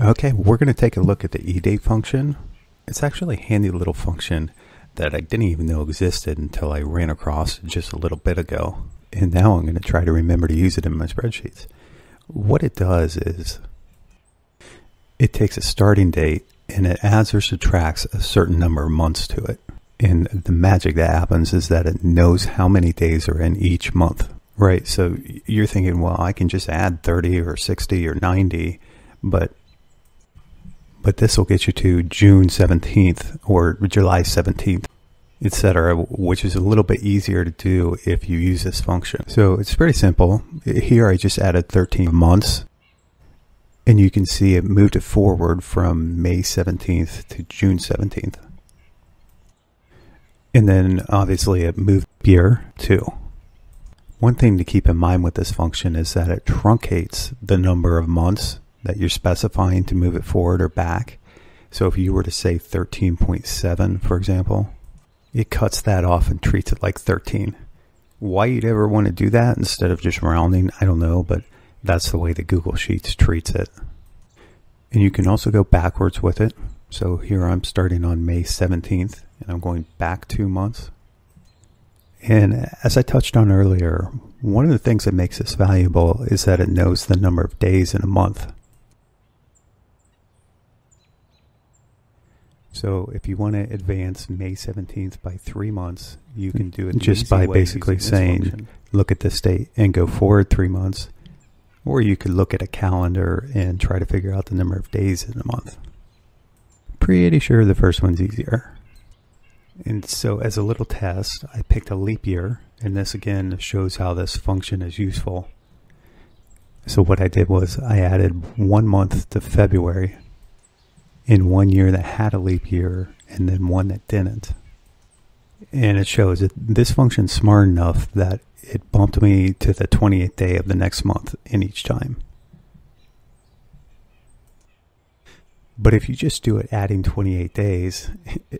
Okay, we're going to take a look at the EDATE function. It's actually a handy little function that I didn't even know existed until I ran across just a little bit ago. And now I'm going to try to remember to use it in my spreadsheets. What it does is it takes a starting date and it adds or subtracts a certain number of months to it. And the magic that happens is that it knows how many days are in each month. Right. So you're thinking, well, I can just add 30 or 60 or 90, but but this will get you to June 17th or July 17th, etc., which is a little bit easier to do if you use this function. So it's pretty simple. Here I just added 13 months, and you can see it moved it forward from May 17th to June 17th. And then obviously it moved year too. One thing to keep in mind with this function is that it truncates the number of months that you're specifying to move it forward or back. So if you were to say 13.7, for example, it cuts that off and treats it like 13. Why you'd ever want to do that instead of just rounding, I don't know, but that's the way the Google Sheets treats it. And you can also go backwards with it. So here I'm starting on May 17th and I'm going back two months. And as I touched on earlier, one of the things that makes this valuable is that it knows the number of days in a month. So if you want to advance May 17th by three months, you can do it just by basically saying, look at this date and go forward three months. Or you could look at a calendar and try to figure out the number of days in a month. Pretty sure the first one's easier. And so as a little test, I picked a leap year, and this again shows how this function is useful. So what I did was I added one month to February in one year that had a leap year and then one that didn't. And it shows that this function's smart enough that it bumped me to the 28th day of the next month in each time. But if you just do it adding 28 days,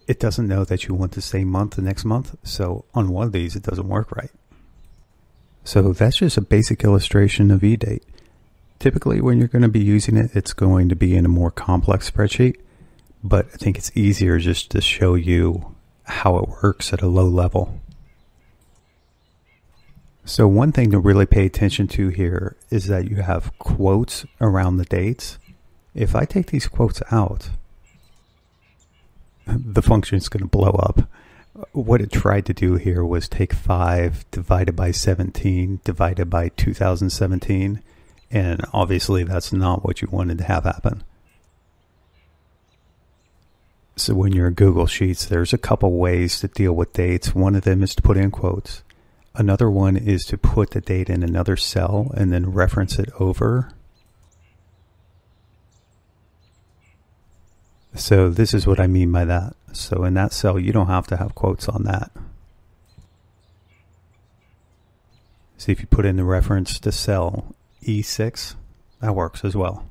it doesn't know that you want the same month the next month. So on one of these, it doesn't work right. So that's just a basic illustration of EDATE. Typically, when you're going to be using it, it's going to be in a more complex spreadsheet, but I think it's easier just to show you how it works at a low level. So, one thing to really pay attention to here is that you have quotes around the dates. If I take these quotes out, the function is going to blow up. What it tried to do here was take 5 divided by 17 divided by 2017 and obviously, that's not what you wanted to have happen. So, when you're in Google Sheets, there's a couple ways to deal with dates. One of them is to put in quotes. Another one is to put the date in another cell and then reference it over. So, this is what I mean by that. So, in that cell, you don't have to have quotes on that. See if you put in the reference to cell E6. That works as well.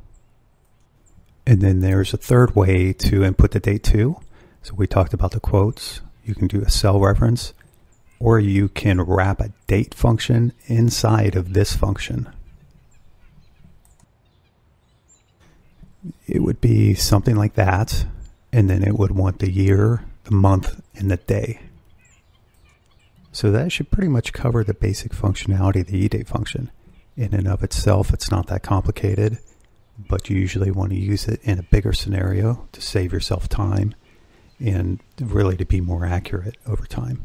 And then there's a third way to input the date too. So we talked about the quotes. You can do a cell reference, or you can wrap a date function inside of this function. It would be something like that, and then it would want the year, the month, and the day. So that should pretty much cover the basic functionality of the EDATE function in and of itself, it's not that complicated, but you usually want to use it in a bigger scenario to save yourself time and really to be more accurate over time.